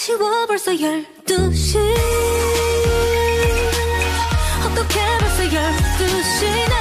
아쉬워 벌써 열두 시. 어떻게 벌써 열두 시나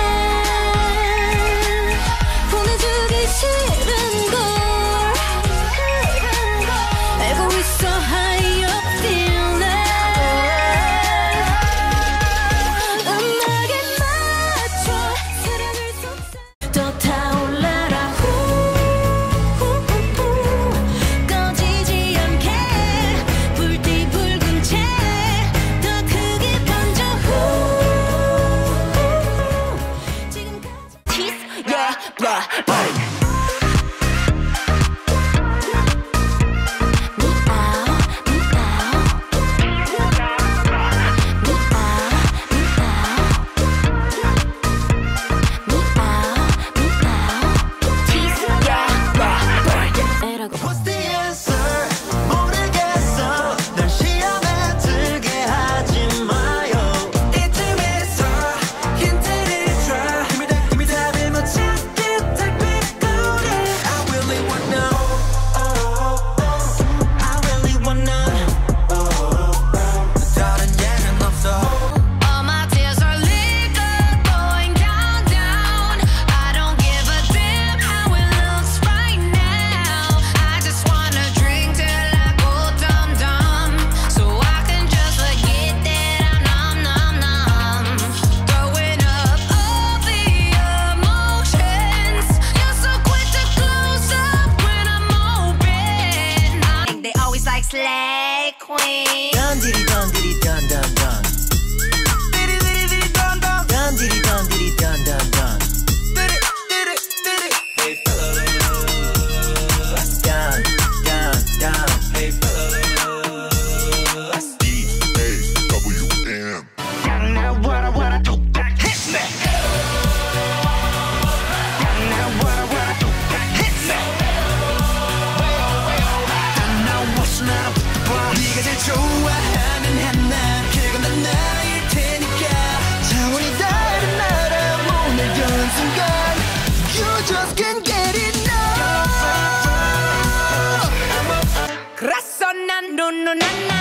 just can't get enough. Razonando, no, no, no.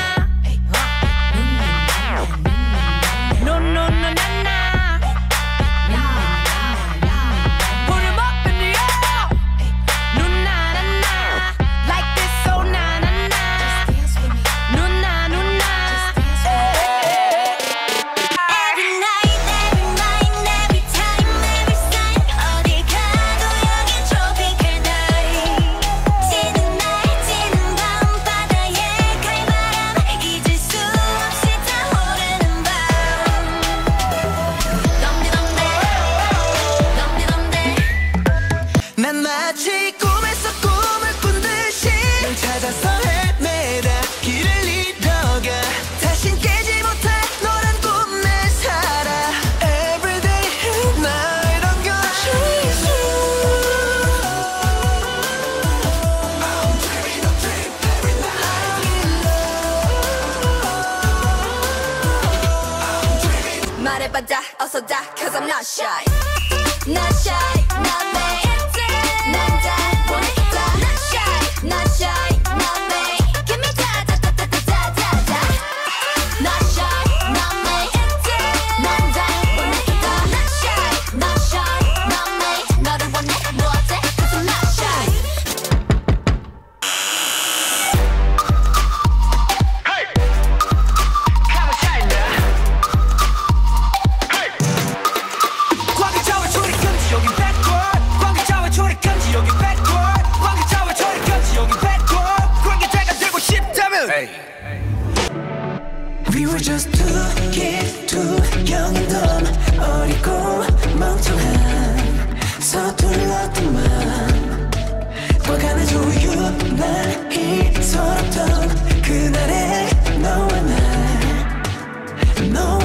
i'll die also die, cause I'm not shy. Not shy. We were just two kids, too young and dumb 어리고 멍청한 서툴렀던 맘 화가 나죠 유난 희설었던 그날의 너와 나 너와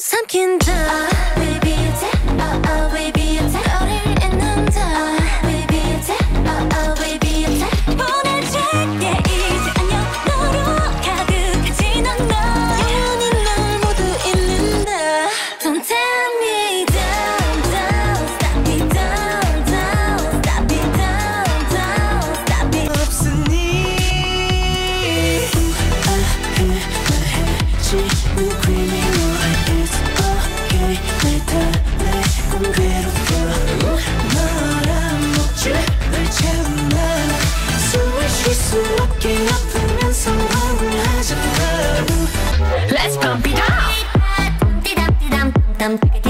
삼킨다 Baby it's it, oh oh baby it's it 너를 잊는다 Baby it's it, oh oh baby it's it 보내줄게 이제 안녕 너로 가득하지 넌 나. 영원히 날 모두 잃는다 Don't tell me down down Stop it down down Stop it down down Stop it 없으니 말해 말해 지금 I'm